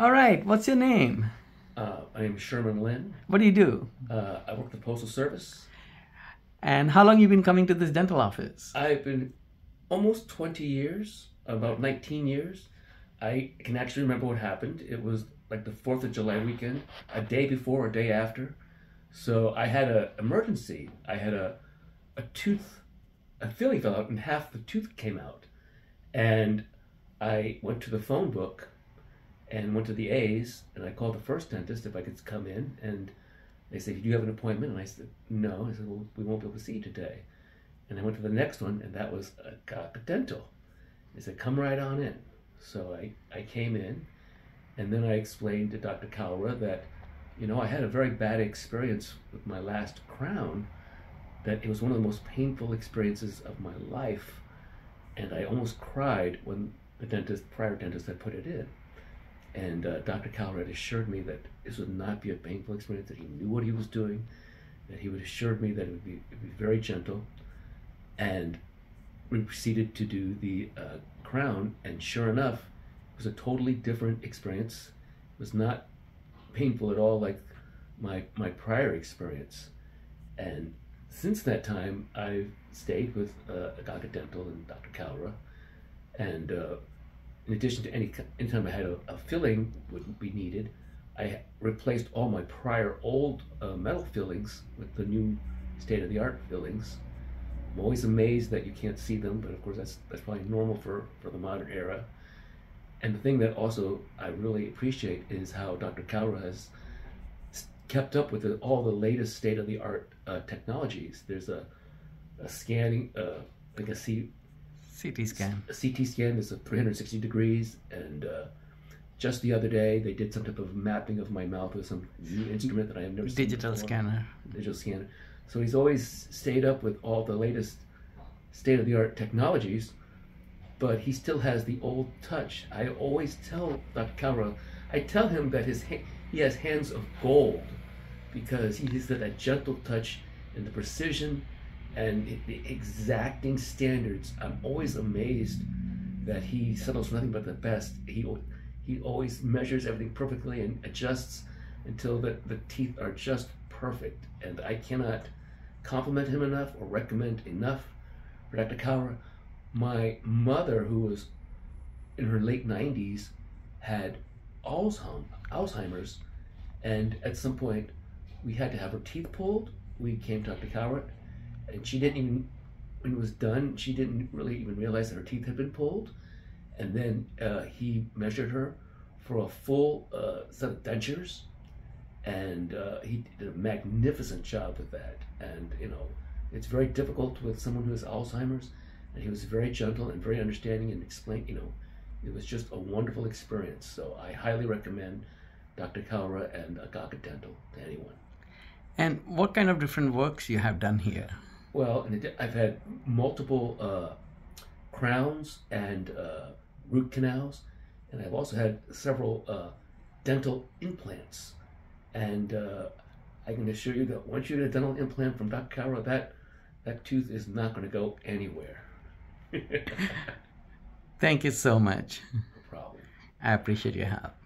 All right. What's your name? Uh, my name is Sherman Lynn. What do you do? Uh, I work at the Postal Service. And how long you been coming to this dental office? I've been almost 20 years, about 19 years. I can actually remember what happened. It was like the 4th of July weekend, a day before, or day after. So I had an emergency. I had a, a tooth, a filling fell out, and half the tooth came out. And I went to the phone book and went to the A's, and I called the first dentist if I could come in. And they said, Do you have an appointment? And I said, No. I said, Well, we won't be able to see you today. And I went to the next one, and that was a Dental. They said, Come right on in. So I, I came in, and then I explained to Dr. Kalra that, you know, I had a very bad experience with my last crown, that it was one of the most painful experiences of my life. And I almost cried when the dentist, prior dentist, had put it in. And uh, Dr. Kalra assured me that this would not be a painful experience, that he knew what he was doing, that he would assured me that it would be, it would be very gentle. And we proceeded to do the uh, crown, and sure enough, it was a totally different experience. It was not painful at all like my, my prior experience. And since that time, I've stayed with uh, Dental and Dr. Kalra, and uh, in addition to any anytime I had a, a filling would be needed, I replaced all my prior old uh, metal fillings with the new state-of-the-art fillings. I'm always amazed that you can't see them, but of course that's that's probably normal for, for the modern era. And the thing that also I really appreciate is how Dr. Kalra has kept up with the, all the latest state-of-the-art uh, technologies. There's a, a scanning, uh, like a C, CT scan. A CT scan is a 360 degrees, and uh, just the other day they did some type of mapping of my mouth with some new instrument that I have never seen. Digital scanner. Digital scanner. So he's always stayed up with all the latest state of the art technologies, but he still has the old touch. I always tell Dr. Kalra, I tell him that his ha- he has hands of gold because he has that gentle touch and the precision and the exacting standards. I'm always amazed that he settles for nothing but the best. He he always measures everything perfectly and adjusts until the, the teeth are just perfect. And I cannot compliment him enough or recommend enough for Dr. Kalra. My mother, who was in her late 90s, had Alzheimer's, and at some point we had to have her teeth pulled. We came to Dr. Kalra, and she didn't even when it was done she didn't really even realize that her teeth had been pulled. And then uh, he measured her for a full uh, set of dentures. And uh, he did a magnificent job with that. And you know it's very difficult with someone who has alzheimer's. And he was very gentle and very understanding and explained you know it was just a wonderful experience. So i highly recommend dr kalra and agaga dental to anyone. And what kind of different works you have done here well, I've had multiple uh, crowns and uh, root canals, and I've also had several uh, dental implants. And uh, I can assure you that once you get a dental implant from Dr. Kalra, that that tooth is not going to go anywhere. Thank you so much. No problem. I appreciate your help.